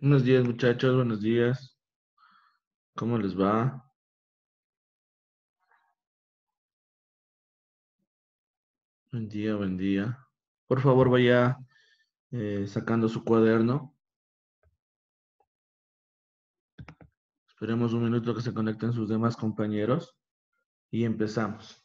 Buenos días, muchachos, buenos días. ¿Cómo les va? Buen día, buen día. Por favor, vaya eh, sacando su cuaderno. Esperemos un minuto que se conecten sus demás compañeros y empezamos.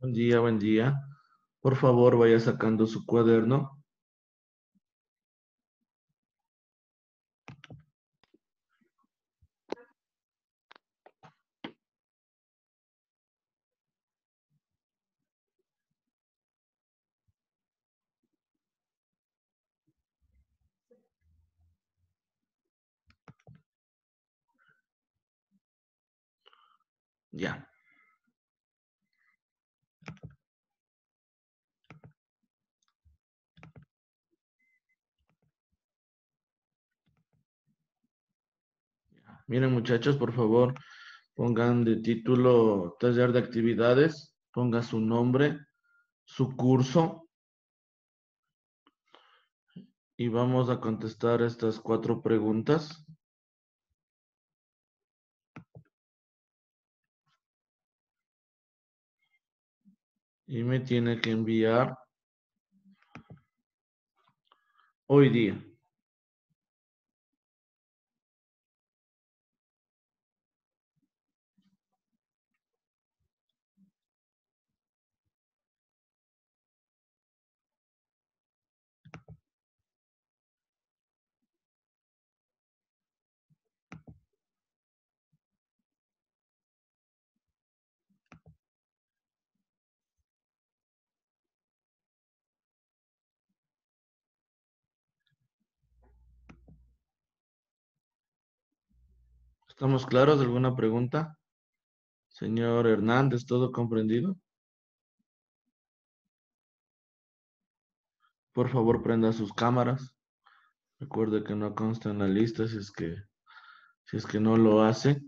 Buen día, buen día. Por favor, vaya sacando su cuaderno. Ya. Miren, muchachos, por favor, pongan de título taller de actividades, ponga su nombre, su curso. Y vamos a contestar estas cuatro preguntas. Y me tiene que enviar hoy día. ¿Estamos claros? ¿Alguna pregunta? Señor Hernández, ¿todo comprendido? Por favor, prenda sus cámaras. Recuerde que no consta en la lista si es que, si es que no lo hace.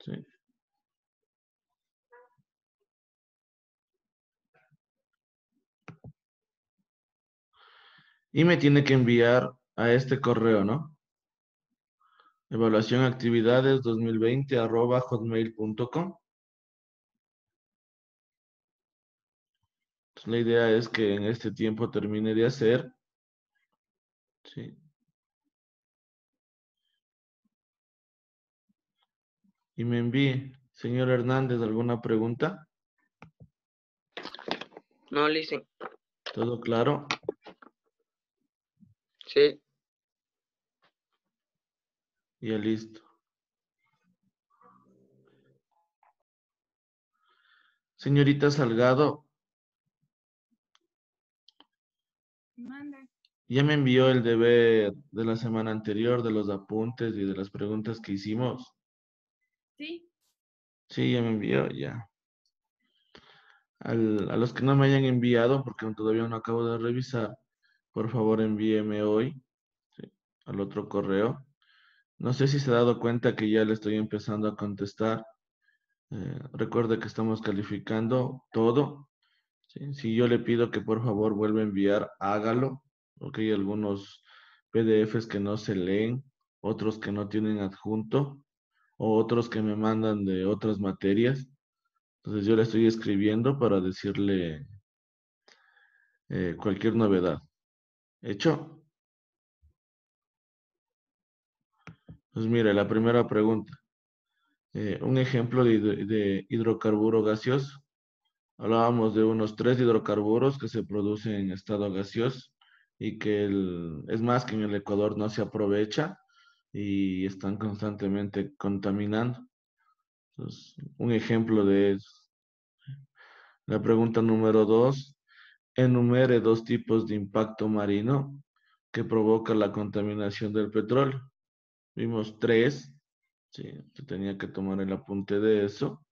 Sí. Y me tiene que enviar a este correo, ¿no? Evaluación actividades 2020 arroba hotmail.com. La idea es que en este tiempo termine de hacer. Sí. Y me envíe. Señor Hernández, ¿alguna pregunta? No, Licen. ¿Todo claro? Sí. Ya listo. Señorita Salgado, Manda. ya me envió el deber de la semana anterior, de los apuntes y de las preguntas que hicimos. Sí. Sí, ya me envió, ya. Al- a los que no me hayan enviado, porque todavía no acabo de revisar, por favor envíeme hoy sí, al otro correo. No sé si se ha dado cuenta que ya le estoy empezando a contestar. Eh, recuerde que estamos calificando todo. Si yo le pido que por favor vuelva a enviar, hágalo, hay algunos PDFs que no se leen, otros que no tienen adjunto, o otros que me mandan de otras materias. Entonces yo le estoy escribiendo para decirle eh, cualquier novedad. ¿Hecho? Pues mire, la primera pregunta. Eh, un ejemplo de, hid- de hidrocarburo gaseoso. Hablábamos de unos tres hidrocarburos que se producen en estado gaseoso y que es más que en el Ecuador no se aprovecha y están constantemente contaminando. Entonces, un ejemplo de eso. La pregunta número dos, enumere dos tipos de impacto marino que provoca la contaminación del petróleo. Vimos tres, sí, tenía que tomar el apunte de eso.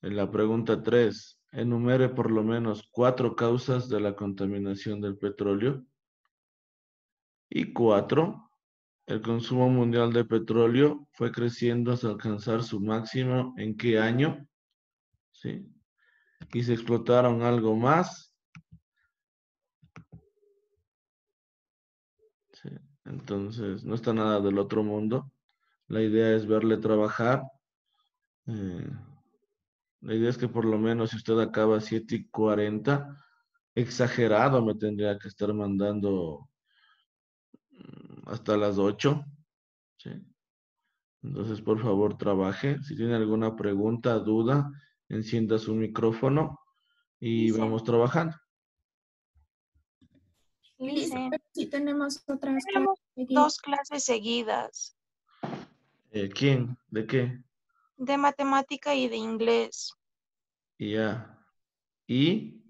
En la pregunta 3, enumere por lo menos cuatro causas de la contaminación del petróleo. Y cuatro, el consumo mundial de petróleo fue creciendo hasta alcanzar su máximo en qué año? ¿Sí? Y se explotaron algo más. Sí. Entonces, no está nada del otro mundo. La idea es verle trabajar. Eh, la idea es que por lo menos si usted acaba a 7 y 40, exagerado me tendría que estar mandando mm, hasta las 8. ¿sí? Entonces, por favor, trabaje. Si tiene alguna pregunta, duda, encienda su micrófono y vamos trabajando. Listo. Tenemos otras Tenemos dos clases seguidas, Eh, ¿Quién? ¿De qué? de matemática y de inglés. Y ya. ¿Y?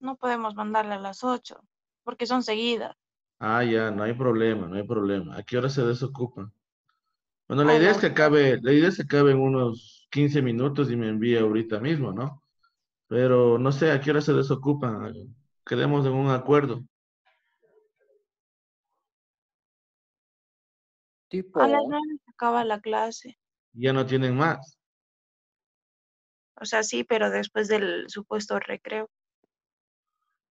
No podemos mandarle a las 8, porque son seguidas. Ah, ya, no hay problema, no hay problema. ¿A qué hora se desocupan? Bueno, la idea es que acabe, la idea es que acabe en unos 15 minutos y me envíe ahorita mismo, ¿no? Pero no sé a qué hora se desocupan. Quedemos en un acuerdo. Tipo, A las 9 se acaba la clase. Ya no tienen más. O sea, sí, pero después del supuesto recreo.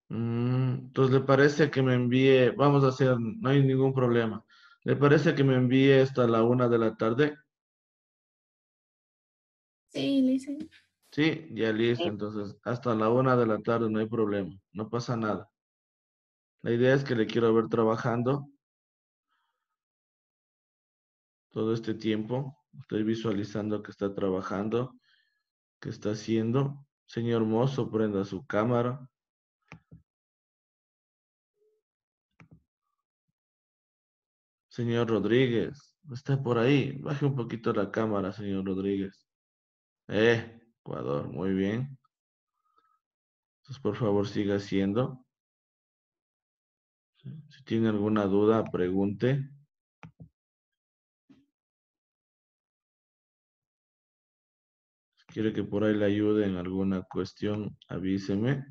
Mm, entonces, ¿le parece que me envíe? Vamos a hacer, no hay ningún problema. ¿Le parece que me envíe hasta la una de la tarde? Sí, listen. Sí, ya listo. Sí. Entonces, hasta la una de la tarde no hay problema. No pasa nada. La idea es que le quiero ver trabajando todo este tiempo. Estoy visualizando que está trabajando, que está haciendo. Señor Mozo, prenda su cámara. Señor Rodríguez, está por ahí. Baje un poquito la cámara, señor Rodríguez. Eh, Ecuador, muy bien. Entonces, por favor, siga haciendo. Si tiene alguna duda, pregunte. Quiere que por ahí le ayude en alguna cuestión, avíseme.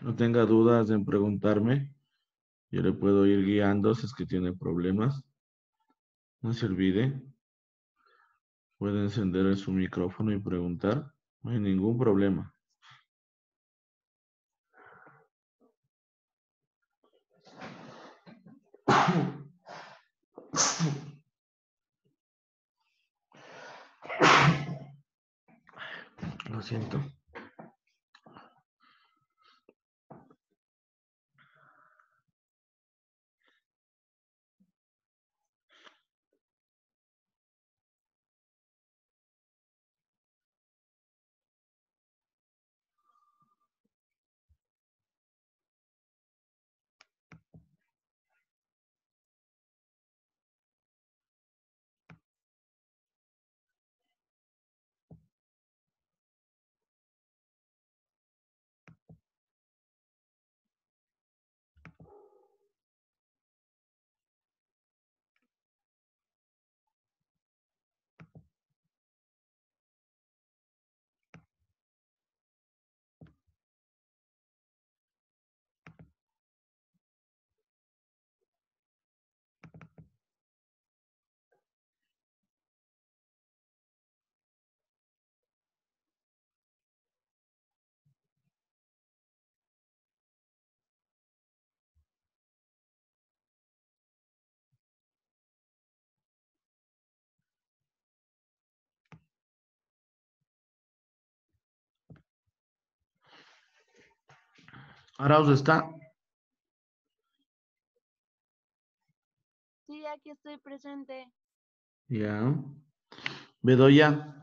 No tenga dudas en preguntarme. Yo le puedo ir guiando si es que tiene problemas. No se olvide. Puede encender su micrófono y preguntar. No hay ningún problema. Lo siento. Arauz está. Sí, aquí estoy presente. Ya. Bedoya,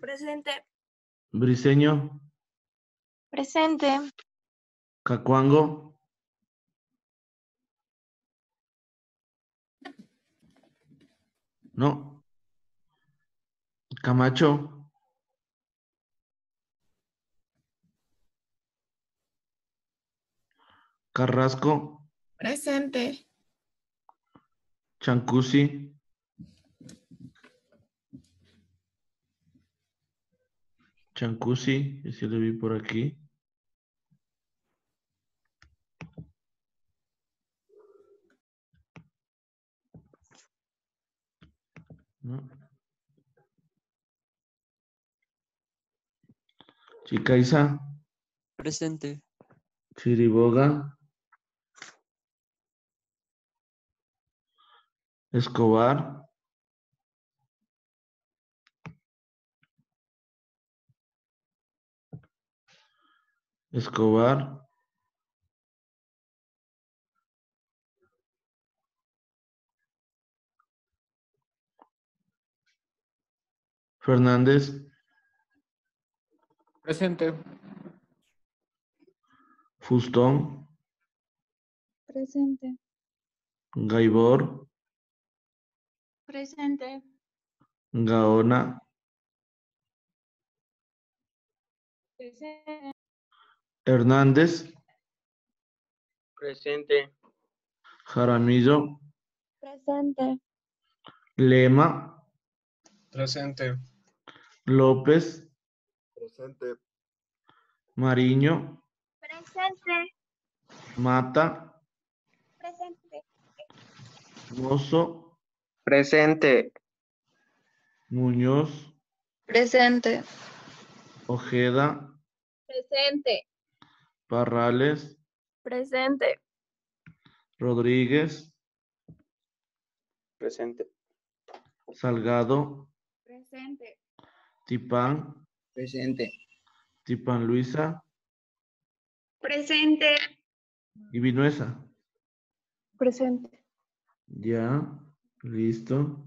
Presente. Briseño, Presente. Cacuango. No. Camacho. Carrasco, Presente. Chancusi, Chancusi, ese lo vi por aquí. No. Chicaiza, Presente. Chiriboga, Escobar, Escobar, Fernández, Presente. Fustón, Presente. Gaibor, Presente. Gaona, Presente. Hernández, Presente. Jaramillo, Presente. Lema, Presente. López, Presente. Mariño, Presente. Mata, Presente. Mozo, Presente. Muñoz, Presente. Ojeda, Presente. Parrales, Presente. Rodríguez, Presente. Salgado, Presente. Tipán, Presente. Tipán Luisa Presente. y Vinuesa. Presente. Ya, listo.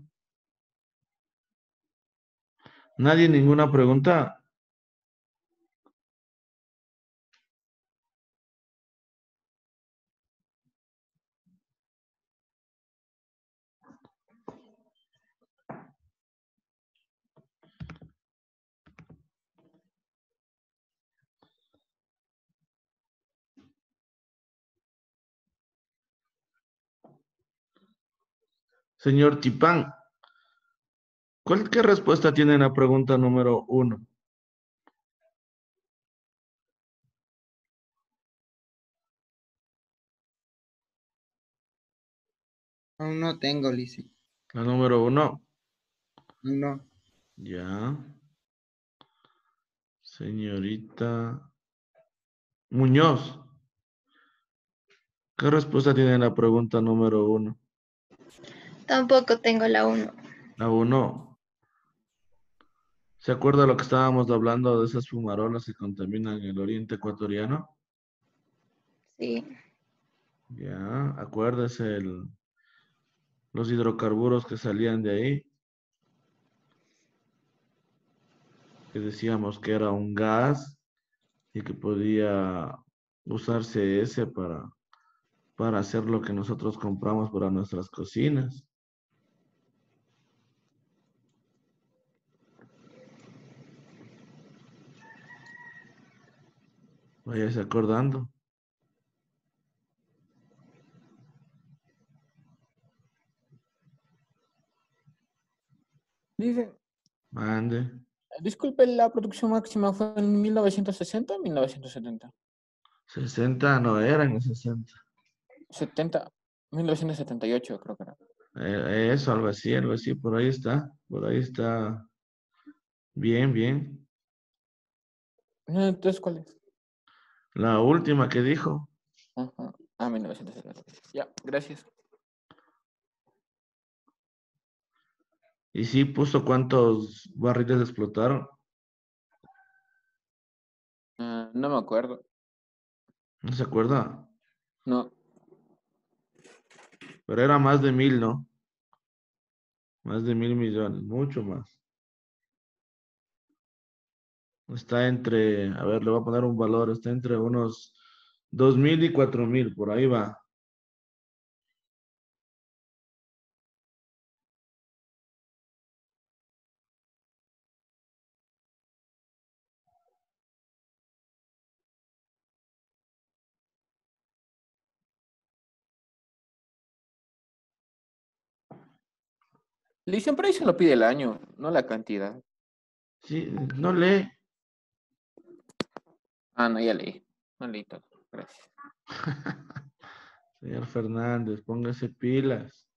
Nadie, ninguna pregunta. Señor Tipán, ¿cuál qué respuesta tiene la pregunta número uno? Aún no tengo, Lizzy. La número uno. No. Ya. Señorita Muñoz. ¿Qué respuesta tiene la pregunta número uno? Tampoco tengo la 1. La uno. ¿Se acuerda lo que estábamos hablando de esas fumarolas que contaminan el oriente ecuatoriano? Sí. Ya, acuérdese el, los hidrocarburos que salían de ahí. Que decíamos que era un gas y que podía usarse ese para, para hacer lo que nosotros compramos para nuestras cocinas. Váyase acordando. Dice, Mande. disculpe, ¿la producción máxima fue en 1960 o 1970? 60 no eran 60. 70, 1978 creo que era. Eh, eso, algo así, algo así, por ahí está, por ahí está. Bien, bien. Entonces, ¿cuál es? La última que dijo. Ajá. Ah, 1970. Ya, gracias. Y sí puso cuántos barriles explotaron. Ah, no me acuerdo. ¿No se acuerda? No. Pero era más de mil, ¿no? Más de mil millones, mucho más. Está entre, a ver, le voy a poner un valor, está entre unos dos mil y cuatro mil, por ahí va. Dicen, pero ahí se lo pide el año, no la cantidad. Sí, no lee. Ah, no, ya leí. No. Gracias. Señor Fernández, póngase pilas.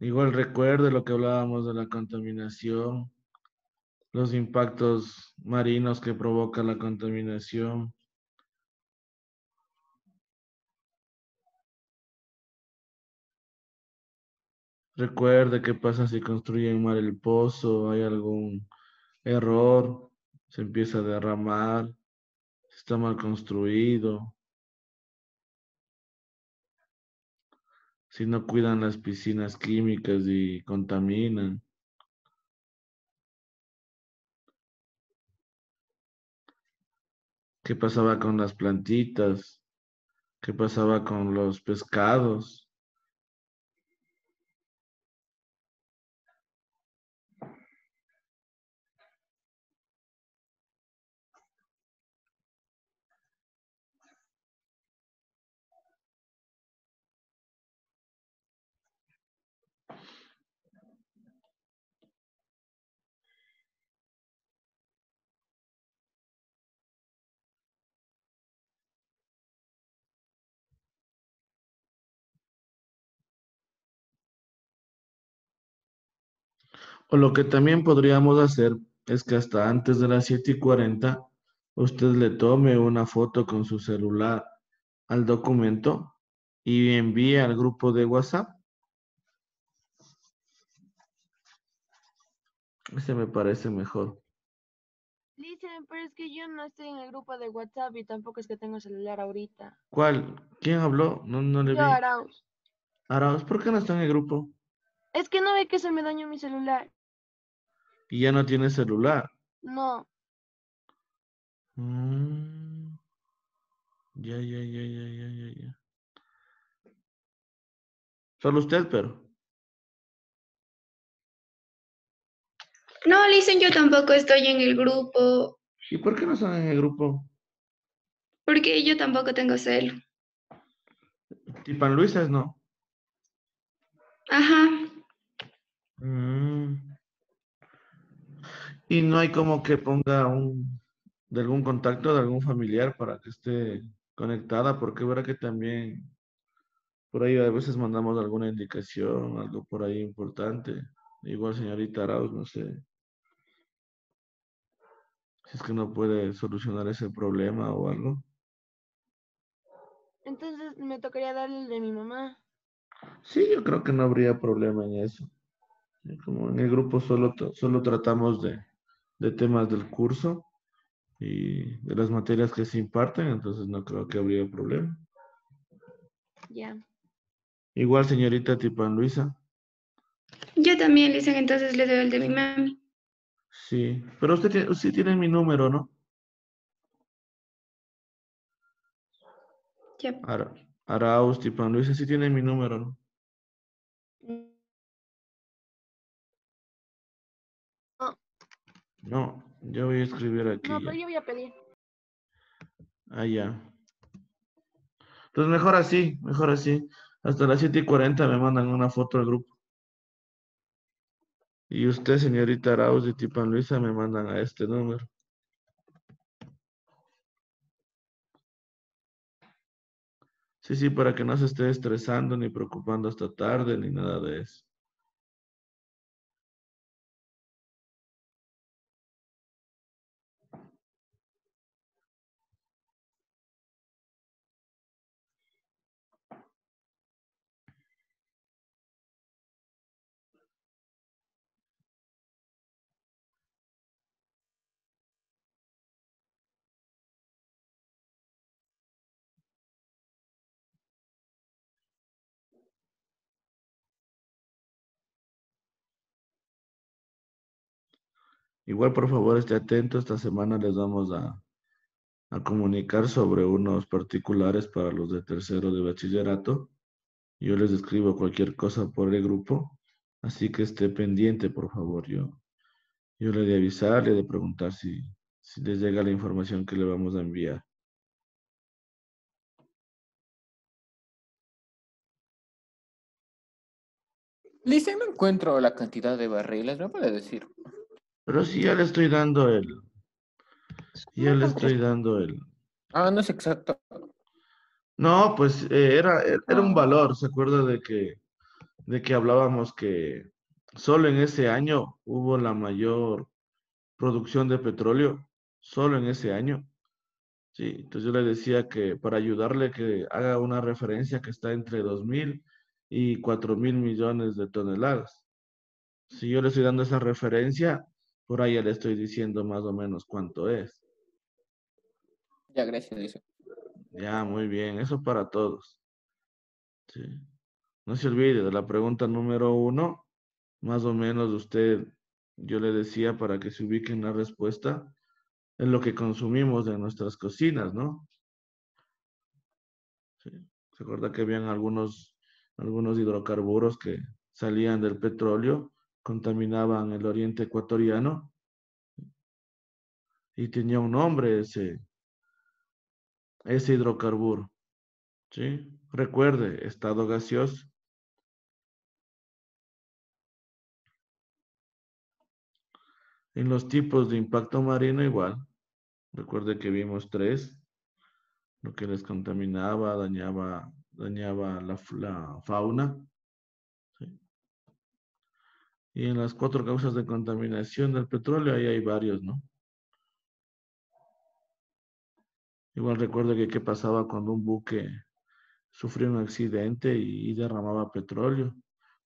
Igual recuerde lo que hablábamos de la contaminación, los impactos marinos que provoca la contaminación. Recuerde qué pasa si construyen mal el pozo, hay algún error, se empieza a derramar, está mal construido. Si no cuidan las piscinas químicas y contaminan. ¿Qué pasaba con las plantitas? ¿Qué pasaba con los pescados? O lo que también podríamos hacer es que hasta antes de las 7 y 40 usted le tome una foto con su celular al documento y envíe al grupo de WhatsApp. Ese me parece mejor. Dicen, pero es que yo no estoy en el grupo de WhatsApp y tampoco es que tengo celular ahorita. ¿Cuál? ¿Quién habló? No, no le vi. Yo, Arauz. Arauz, ¿por qué no está en el grupo? Es que no ve que se me dañó mi celular. Y ya no tiene celular. No. Mm. Ya, ya, ya, ya, ya, ya, ya. Solo usted, pero. No, dicen, yo tampoco estoy en el grupo, ¿Y por qué no están en el grupo? porque yo tampoco tengo cel. Tipan Luisas, no. Ajá. Mm. Y no hay como que ponga un de algún contacto de algún familiar para que esté conectada, porque verá que también por ahí a veces mandamos alguna indicación, algo por ahí importante. Igual señorita Arauz, no sé. Si es que no puede solucionar ese problema o algo. Entonces me tocaría darle el de mi mamá. Sí, yo creo que no habría problema en eso. Como en el grupo solo, solo tratamos de, de temas del curso y de las materias que se imparten, entonces no creo que habría problema. Ya. Igual, señorita Tipan Luisa. Yo también, Lisen, entonces le doy el de mi mami. Sí, pero usted tiene, usted tiene mi número, ¿no? Ya. Ara, Arauz, Tipan Luisa, sí tiene mi número, ¿no? No, yo voy a escribir aquí. No, ya. pero yo voy a pedir. Ah, ya. Entonces mejor así, mejor así. Hasta las 7 y 40 me mandan una foto al grupo. Y usted, señorita Arauz y Tipan Luisa, me mandan a este número. Sí, sí, para que no se esté estresando ni preocupando hasta tarde ni nada de eso. Igual, por favor, esté atento. Esta semana les vamos a, a comunicar sobre unos particulares para los de tercero de bachillerato. Yo les escribo cualquier cosa por el grupo, así que esté pendiente, por favor. Yo, yo le de avisar, le de preguntar si, si les llega la información que le vamos a enviar. Listen, no encuentro la cantidad de barriles, ¿me puede decir? Pero sí, ya le estoy dando el, ya le estoy dando el. Ah, no es exacto. No, pues eh, era, era un valor. ¿Se acuerda de que, de que hablábamos que solo en ese año hubo la mayor producción de petróleo? Solo en ese año. Sí, entonces yo le decía que para ayudarle que haga una referencia que está entre dos mil y cuatro mil millones de toneladas. Si yo le estoy dando esa referencia, por ahí ya le estoy diciendo más o menos cuánto es. Ya, gracias, dice. Ya, muy bien, eso para todos. Sí. No se olvide de la pregunta número uno, más o menos usted, yo le decía para que se ubique en la respuesta, en lo que consumimos en nuestras cocinas, ¿no? Sí. ¿Se acuerda que habían algunos, algunos hidrocarburos que salían del petróleo, contaminaban el oriente ecuatoriano? Y tenía un nombre ese, ese hidrocarburo. ¿Sí? Recuerde, estado gaseoso. En los tipos de impacto marino igual. Recuerde que vimos tres. Lo que les contaminaba, dañaba, dañaba la, fauna. Y en las cuatro causas de contaminación del petróleo, ahí hay varios, ¿no? Igual recuerdo que qué pasaba cuando un buque sufrió un accidente y, y derramaba petróleo.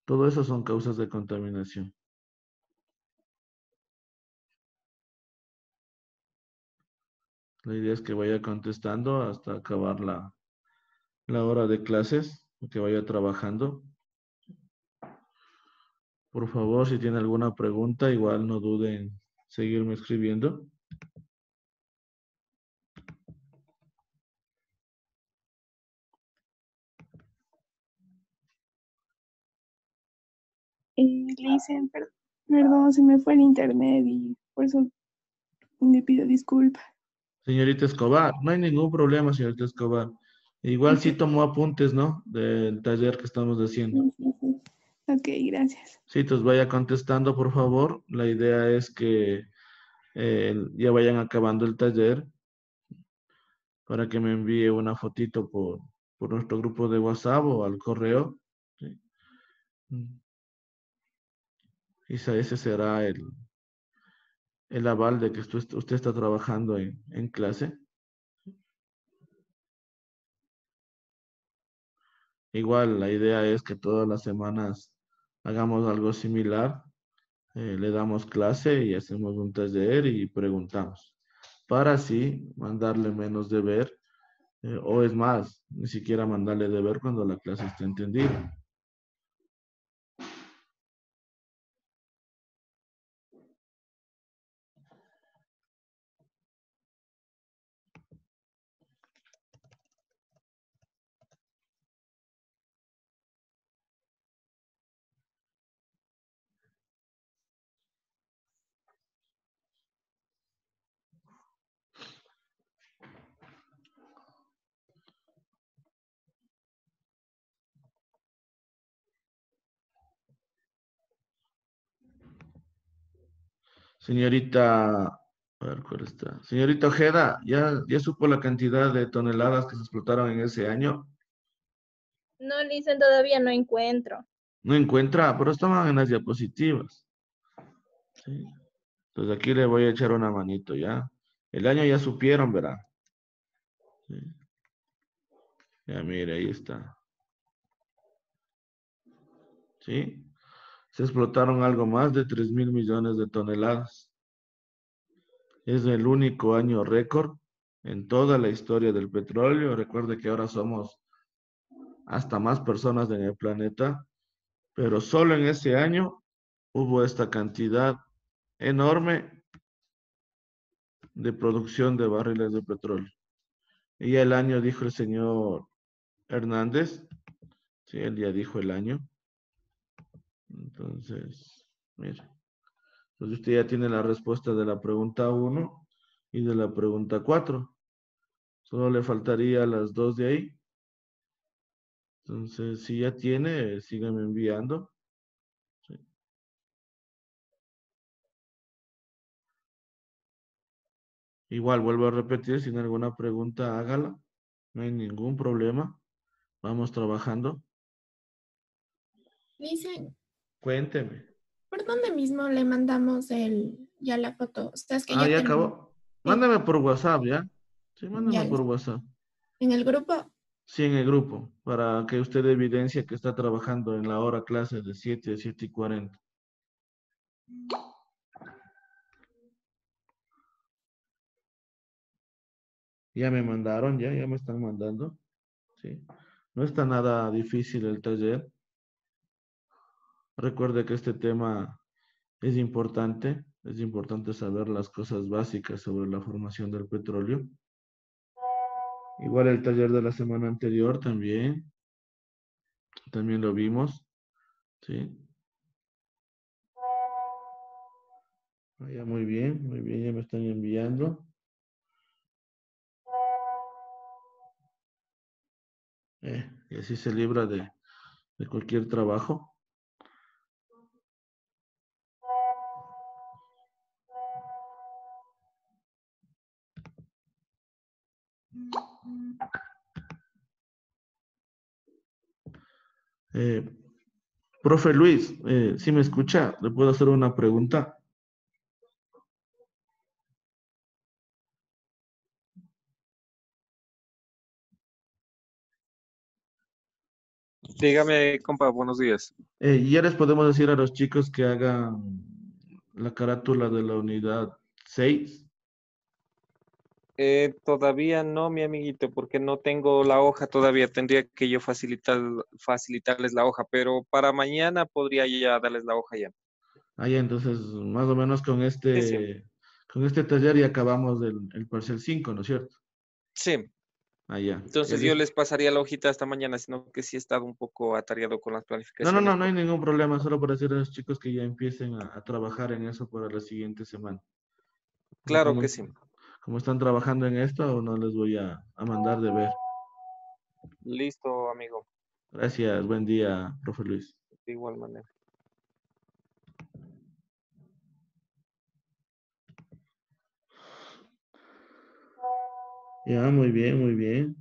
Todo eso son causas de contaminación. La idea es que vaya contestando hasta acabar la, la hora de clases, que vaya trabajando. Por favor, si tiene alguna pregunta, igual no duden en seguirme escribiendo. Eh, le dicen, per- perdón, se me fue el internet y por eso le pido disculpas. Señorita Escobar, no hay ningún problema, señorita Escobar. Igual sí tomó apuntes, ¿no? Del taller que estamos haciendo. Sí, sí, sí. Ok, gracias. Sí, entonces vaya contestando, por favor. La idea es que eh, ya vayan acabando el taller para que me envíe una fotito por, por nuestro grupo de WhatsApp o al correo. ¿sí? Mm. Ese será el, el aval de que usted, usted está trabajando en, en clase. Igual la idea es que todas las semanas hagamos algo similar. Eh, le damos clase y hacemos un taller y preguntamos. Para así mandarle menos deber eh, o es más, ni siquiera mandarle deber cuando la clase está entendida. Señorita, a ver cuál está. Señorita Ojeda, ¿ya, ¿ya supo la cantidad de toneladas que se explotaron en ese año? No, Lisen, todavía no encuentro. No encuentra, pero estaban en las diapositivas. Sí. Entonces aquí le voy a echar una manito, ¿ya? El año ya supieron, ¿verdad? Sí. Ya mire, ahí está. ¿Sí? Se explotaron algo más de 3 mil millones de toneladas. Es el único año récord en toda la historia del petróleo. Recuerde que ahora somos hasta más personas en el planeta, pero solo en ese año hubo esta cantidad enorme de producción de barriles de petróleo. Y el año dijo el señor Hernández, sí, él ya dijo el año. Entonces, mire. Entonces usted ya tiene la respuesta de la pregunta 1 y de la pregunta 4. Solo le faltaría las dos de ahí. Entonces, si ya tiene, síganme enviando. Igual, vuelvo a repetir, si tiene alguna pregunta, hágala. No hay ningún problema. Vamos trabajando. Dicen, Cuénteme. ¿por dónde mismo le mandamos el, ya la foto? O sea, es que Ah, ya ya tengo- acabó. Mándame por WhatsApp, ¿ya? Sí, mándame Ya, por. WhatsApp. En el grupo, Sí, en el grupo, para que usted evidencie que está trabajando en la hora clase de 7 a 7 y 40. Ya me mandaron, ya, ya me están mandando. Sí. No está nada difícil el taller. Recuerde que este tema es importante. Es importante saber las cosas básicas sobre la formación del petróleo. Igual el taller de la semana anterior también. También lo vimos. Sí. Ya, muy bien, muy bien, ya me están enviando. Eh, y así se libra de, de cualquier trabajo. Eh, profe Luis, eh, si me escucha, ¿le puedo hacer una pregunta? Dígame, compa, buenos días. Eh, ya les podemos decir a los chicos que hagan la carátula de la unidad 6. Eh, todavía no, mi amiguito, porque no tengo la hoja todavía. Tendría que yo facilitar, facilitarles la hoja, pero para mañana podría ya darles la hoja ya. Ahí entonces, más o menos con este, Sí, con este taller ya acabamos el, el parcial 5, ¿no es cierto? Sí, Allá. entonces yo les pasaría la hojita hasta mañana, sino que sí he estado un poco atareado con las No, planificaciones. no, no, no hay ningún problema, solo para decir a los chicos que ya empiecen a, a trabajar en eso para la siguiente semana. Claro que sí. Como están trabajando en esto, no les voy a, a mandar de ver. Listo, amigo. Gracias, buen día, profe Luis. De igual manera. Ya, muy bien, muy bien.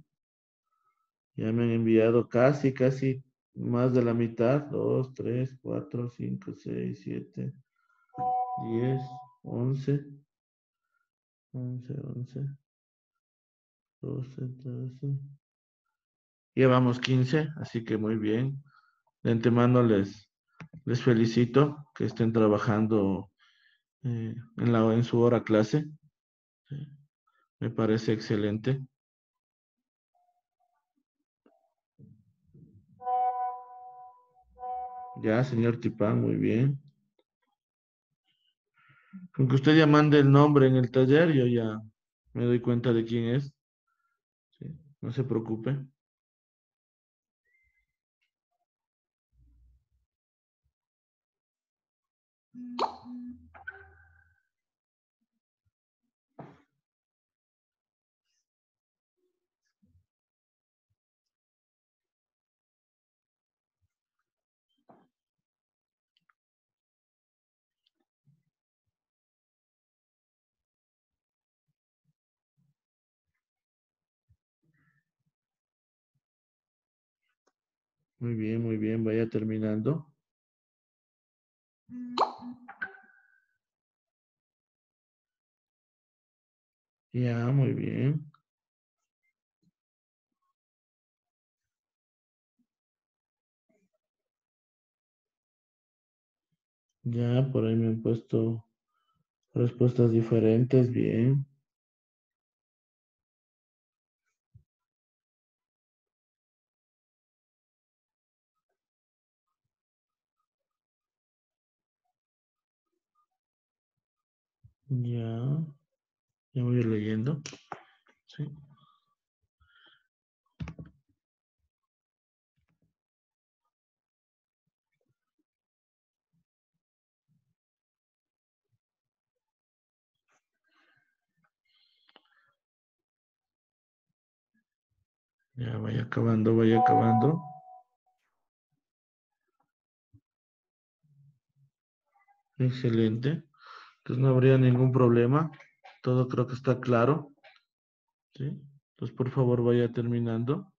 Ya me han enviado casi, casi más de la mitad. Dos, tres, cuatro, cinco, seis, siete, diez, 11, 11, 11, 12, 13. Llevamos 15, así que muy bien. De antemano les, les felicito que estén trabajando eh, en, la, en su hora clase. Sí, Me parece excelente. Ya, señor Tipán, muy bien. Con que usted ya mande el nombre en el taller, yo ya me doy cuenta de quién es. No se preocupe. Muy bien, muy bien, vaya terminando. Ya, muy bien. Ya, por ahí me han puesto respuestas diferentes, bien. Ya, ya voy leyendo. Sí. Ya vaya acabando, vaya acabando. Excelente. Entonces no habría ningún problema. Todo creo que está claro. ¿Sí? Entonces por favor vaya terminando.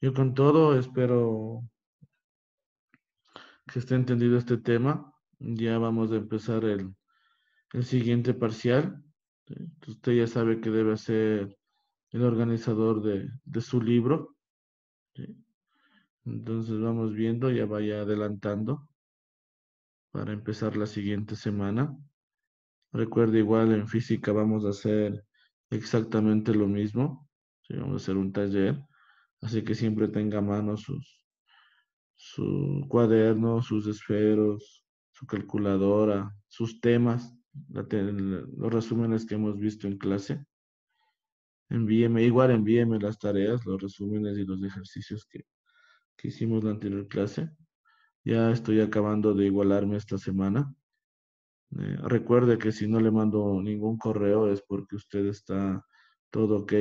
Yo con todo espero que esté entendido este tema. Ya vamos a empezar el, el siguiente parcial. Usted ya sabe que debe ser el organizador de, de su libro. Entonces vamos viendo, ya vaya adelantando para empezar la siguiente semana. Recuerde igual en física vamos a hacer exactamente lo mismo. Vamos a hacer un taller. Así que siempre tenga a mano sus, su cuaderno, sus esferos, su calculadora, sus temas, los resúmenes que hemos visto en clase. Envíeme, igual envíeme las tareas, los resúmenes y los ejercicios que, que hicimos la anterior clase. Ya estoy acabando de igualarme esta semana. Eh, recuerde que si no le mando ningún correo es porque usted está todo ok.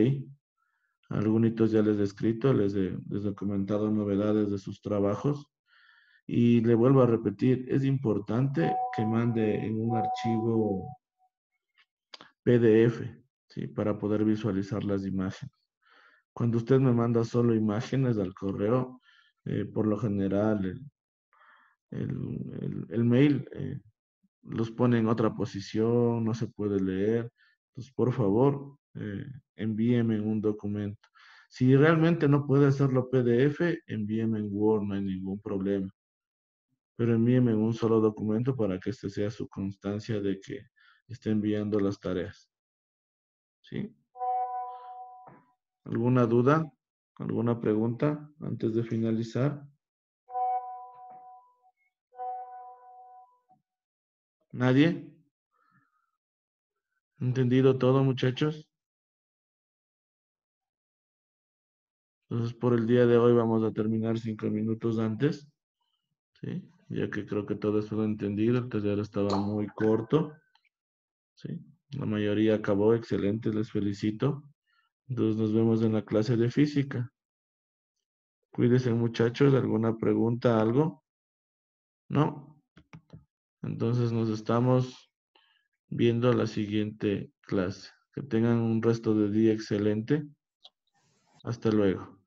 Algunos ya les he escrito, les he, les he comentado novedades de sus trabajos. Y le vuelvo a repetir, es importante que mande en un archivo PDF, ¿sí? Para poder visualizar las imágenes. Cuando usted me manda solo imágenes al correo, eh, por lo general el, el- el- mail eh, los pone en otra posición, no se puede leer. Entonces, por favor, eh, envíeme en un documento. Si realmente no puede hacerlo PDF, envíeme en Word, no hay ningún problema. Pero envíeme en un solo documento para que este sea su constancia de que esté enviando las tareas. ¿Sí? ¿Alguna duda? ¿Alguna pregunta antes de finalizar? ¿Nadie? ¿Entendido todo, muchachos? Entonces, por el día de hoy vamos a terminar cinco minutos antes. Ya que creo que todo estuvo entendido. El taller estaba muy corto. La mayoría acabó. Excelente, les felicito. Entonces, nos vemos en la clase de física. Cuídense, muchachos. ¿Alguna pregunta, algo? ¿No? Entonces, nos estamos viendo la siguiente clase. Que tengan un resto de día excelente. Hasta luego.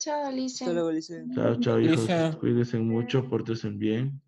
Chao, Lice. Hasta luego, Lice. Chao, chao, hijos. Cuídense mucho, pórtense bien.